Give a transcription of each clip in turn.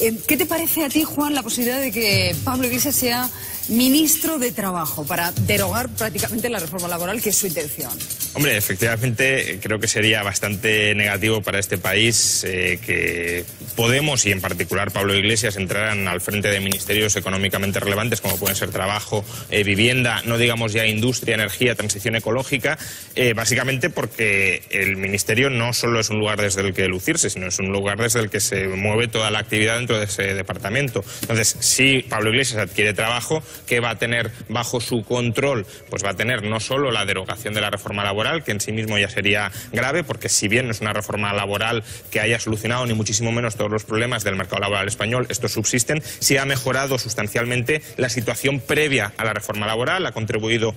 Eh, ¿Qué te parece a ti, Juan, la posibilidad de que Pablo Iglesias sea ministro de Trabajo para derogar prácticamente la reforma laboral, que es su intención? Hombre, efectivamente creo que sería bastante negativo para este país eh, que Podemos y en particular Pablo Iglesias entraran al frente de ministerios económicamente relevantes como pueden ser trabajo, eh, vivienda, no digamos ya industria, energía, transición ecológica, eh, básicamente porque el ministerio no solo es un lugar desde el que lucirse, sino es un lugar desde el que se mueve toda la actividad dentro de ese departamento. Entonces, si Pablo Iglesias adquiere trabajo, ¿qué va a tener bajo su control? Pues va a tener no solo la derogación de la reforma laboral, que en sí mismo ya sería grave, porque si bien no es una reforma laboral que haya solucionado ni muchísimo menos todo los problemas del mercado laboral español, estos subsisten, si ha mejorado sustancialmente la situación previa a la reforma laboral, ha contribuido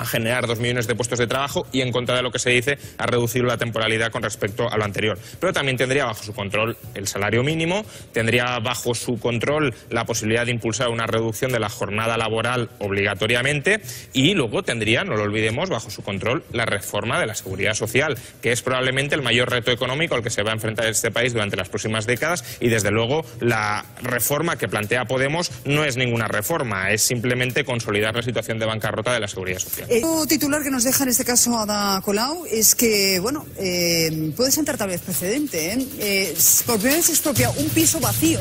a generar dos millones de puestos de trabajo y en contra de lo que se dice a reducir la temporalidad con respecto a lo anterior. Pero también tendría bajo su control el salario mínimo, tendría bajo su control la posibilidad de impulsar una reducción de la jornada laboral obligatoriamente y luego tendría, no lo olvidemos, bajo su control la reforma de la seguridad social, que es probablemente el mayor reto económico al que se va a enfrentar este país durante las próximas décadas y desde luego la reforma que plantea Podemos no es ninguna reforma, es simplemente consolidar la situación de bancarrota de la seguridad social. El titular que nos deja en este caso Ada Colau es que, bueno, eh, puede sentar tal vez precedente. ¿eh? Eh, se expropia un piso vacío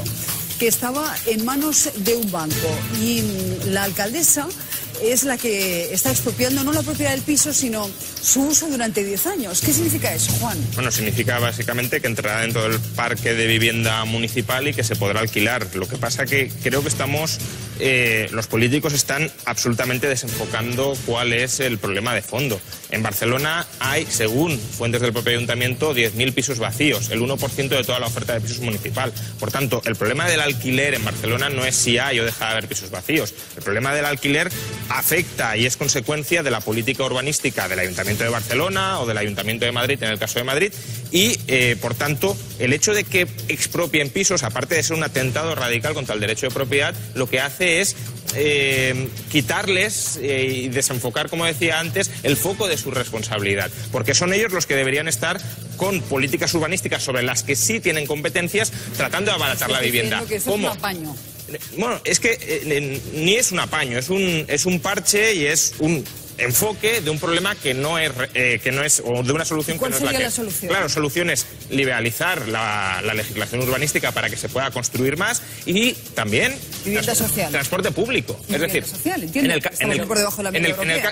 que estaba en manos de un banco y la alcaldesa es la que está expropiando no la propiedad del piso, sino su uso durante 10 años. ¿Qué significa eso, Juan? Bueno, significa básicamente que entrará dentro del parque de vivienda municipal y que se podrá alquilar. Lo que pasa que creo que estamos, eh, los políticos están absolutamente desenfocando cuál es el problema de fondo. En Barcelona hay, según fuentes del propio ayuntamiento, 10.000 pisos vacíos, el 1% de toda la oferta de pisos municipal. Por tanto, el problema del alquiler en Barcelona no es si hay o deja de haber pisos vacíos. El problema del alquiler afecta y es consecuencia de la política urbanística del Ayuntamiento de Barcelona o del Ayuntamiento de Madrid, en el caso de Madrid, y, eh, por tanto, el hecho de que expropien pisos, aparte de ser un atentado radical contra el derecho de propiedad, lo que hace es eh, quitarles eh, y desenfocar, como decía antes, el foco de su responsabilidad, porque son ellos los que deberían estar con políticas urbanísticas sobre las que sí tienen competencias, tratando de abaratar la vivienda. Que eso es un apaño. Bueno, es que eh, ni es un apaño, es un, es un parche y es un enfoque de un problema que no es eh, que no es o de una solución ¿Cuál que no es sería la la que solución? claro solución es liberalizar la, la legislación urbanística para que se pueda construir más y también Vivienda social. transporte público Y es decir social, en el, en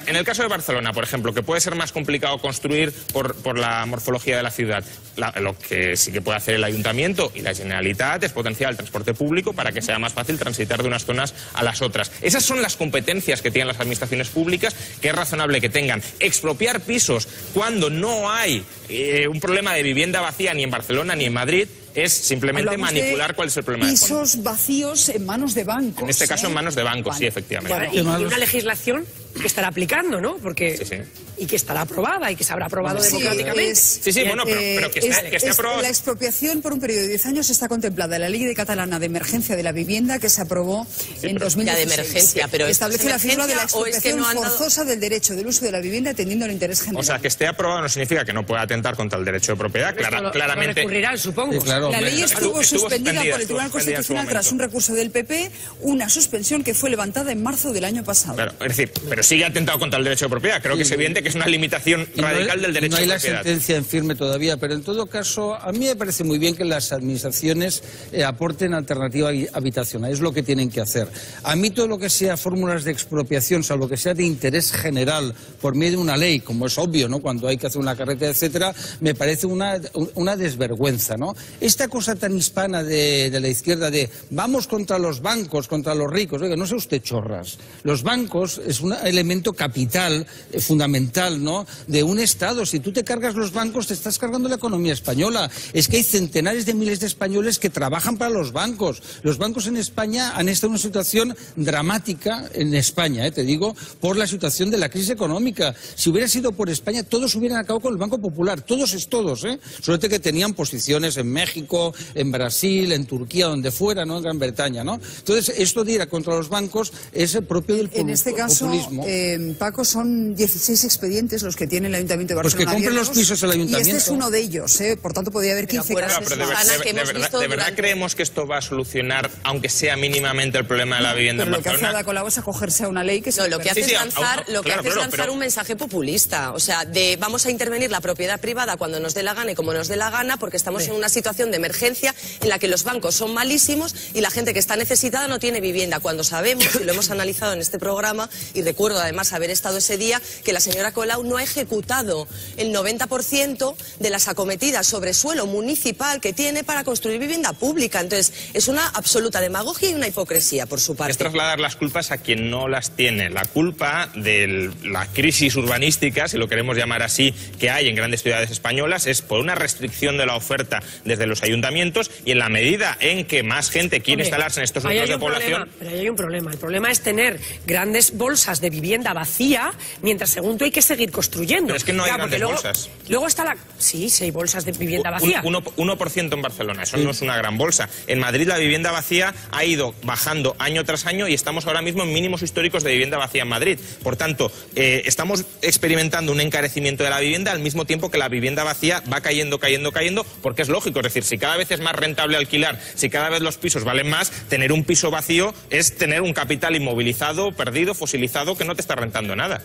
en en caso de Barcelona por ejemplo que puede ser más complicado construir por, por la morfología de la ciudad la- lo que sí que puede hacer el ayuntamiento y la Generalitat es potenciar el transporte público para que sea más fácil transitar de unas zonas a las otras esas son las competencias que tienen las administraciones públicas que razonable que tengan expropiar pisos cuando no hay eh, un problema de vivienda vacía ni en Barcelona ni en Madrid es simplemente Hablamos de manipular cuál es el problema de. Pisos vacíos en manos de bancos. En este caso ¿eh? en manos de bancos, Vale. sí, efectivamente. Bueno, y una legislación que estará aplicando, ¿no? Porque Sí, sí. y que estará aprobada y que se habrá aprobado Sí, democráticamente. es- Sí, sí, bueno, pero, Eh, pero que, esté, es- que esté es- aprobado. La expropiación por un periodo de 10 años está contemplada en la Ley de Catalana de Emergencia de la Vivienda que se aprobó en pero- 2016. Ya de emergencia, pero ¿esto Establece es la figura de la expropiación no han dado- forzosa del derecho del uso de la vivienda atendiendo al interés general. O sea, que esté aprobado no significa que no pueda atentar contra el derecho de propiedad. Clara- lo- lo claramente. recurrirán, supongo. Sí, claro. La ley estuvo, Estuvo suspendida suspendida, por el Tribunal Constitucional tras un recurso del PP, una suspensión que fue levantada en marzo del año pasado. Claro, es decir, pero sigue atentado contra el derecho de propiedad. Creo que es evidente que es una limitación no radical del derecho No hay de la sentencia en firme todavía, pero en todo caso, a mí me parece muy bien que las administraciones eh, aporten alternativa habi- habitacional. Es lo que tienen que hacer. A mí todo lo que sea fórmulas de expropiación, salvo que sea de interés general por medio de una ley, como es obvio, ¿no? Cuando hay que hacer una carretera, etcétera, me parece una, una desvergüenza, ¿no? Esta cosa tan hispana de, de la izquierda de vamos contra los bancos, contra los ricos, oiga, no sea usted chorras. Los bancos es un elemento capital, eh, fundamental, ¿no? De un Estado. Si tú te cargas los bancos, te estás cargando la economía española. Es que hay centenares de miles de españoles que trabajan para los bancos. Los bancos en España han estado en una situación dramática en España, eh, te digo, por la situación de la crisis económica. Si hubiera sido por España, todos hubieran acabado con el Banco Popular. Todos es todos, ¿eh? Solamente que tenían posiciones en México, en Brasil, en Turquía, donde fuera, ¿no? En Gran Bretaña, ¿no? Entonces, esto de ir a contra los bancos es el propio del En este caso, populismo. ¿Cómo? Eh, Paco, son 16 expedientes los que tiene el Ayuntamiento de Pues que Barcelona. compren los pisos el Ayuntamiento. Y este es uno de ellos, ¿eh? por tanto podría haber 15 acuerdo, casos Pero de, de- que de hemos verdad, visto ¿de verdad durante- creemos que esto va a solucionar, aunque sea mínimamente, el problema de la vivienda Pero en lo que hace Barcelona? Ada Colau es acogerse a una ley que se No, lo que hace Sí, sí, es lanzar, au- lo que claro, hace es claro, lanzar pero- un mensaje populista. O sea, de vamos a intervenir la propiedad privada cuando nos dé la gana y como nos dé la gana, porque estamos en una situación de emergencia en la que los bancos son malísimos y la gente que está necesitada no tiene vivienda. Cuando sabemos, y lo hemos analizado en este programa, y recuerdo además haber estado ese día, que la señora Colau no ha ejecutado el 90% de las acometidas sobre suelo municipal que tiene para construir vivienda pública. Entonces, es una absoluta demagogia y una hipocresía por su parte. Es trasladar las culpas a quien no las tiene. La culpa de la crisis urbanística, si lo queremos llamar así, que hay en grandes ciudades españolas es por una restricción de la oferta desde los ayuntamientos y en la medida en que más gente quiere Hombre, instalarse en estos hay de población. problema, pero ahí hay un problema. El problema es tener grandes bolsas de vivienda vacía, mientras según tú hay que seguir construyendo. Pero es que no hay Claro, porque grandes luego, bolsas. Luego está la... Sí, sí hay bolsas de vivienda vacía. uno- 1% en Barcelona, eso no es una gran bolsa. En Madrid la vivienda vacía ha ido bajando año tras año y estamos ahora mismo en mínimos históricos de vivienda vacía en Madrid. Por tanto, eh, estamos experimentando un encarecimiento de la vivienda al mismo tiempo que la vivienda vacía va cayendo, cayendo, cayendo, porque es lógico. Es decir, si cada vez es más rentable alquilar, si cada vez los pisos valen más, tener un piso vacío es tener un capital inmovilizado, perdido, fosilizado, que no te está rentando nada.